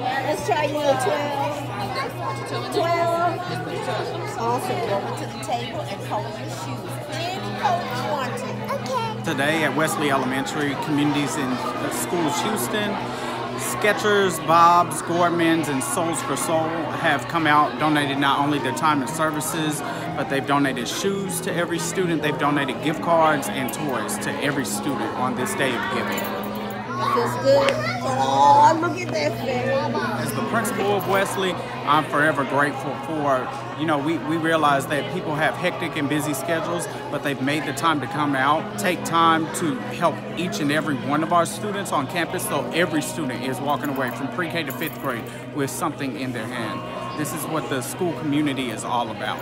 Let's try you at 12. 12. Awesome. Go over to the table and color your shoes. Any color you want to. Okay. Today at Wesley Elementary, communities in schools Houston, Skechers, Bob's, Gorman's, and Souls for Soul have come out, donated not only their time and services, but they've donated shoes to every student. They've donated gift cards and toys to every student on this day of giving. Feels good. Oh, look at that. As the principal of Wesley, I'm forever grateful for, you know, we, we realize that people have hectic and busy schedules, but they've made the time to come out, take time to help each and every one of our students on campus so every student is walking away from pre-K to fifth grade with something in their hand. This is what the school community is all about.